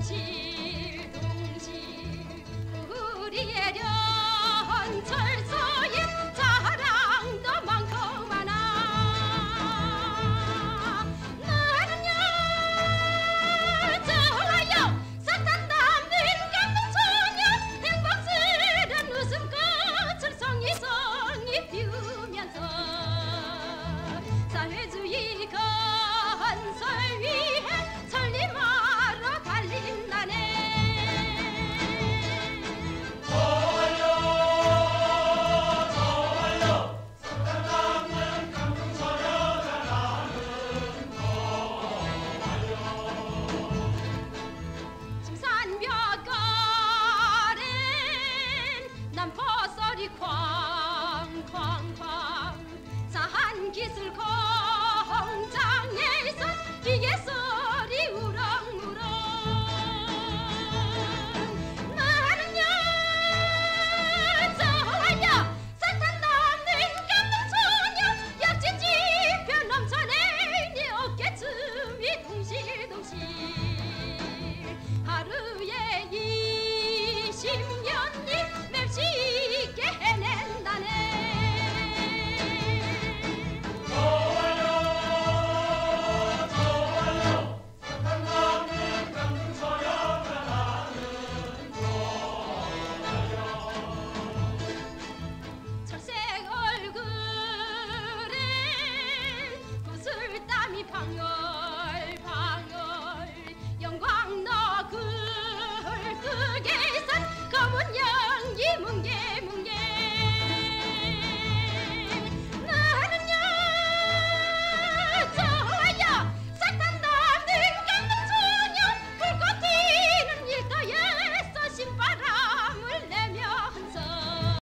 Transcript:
心。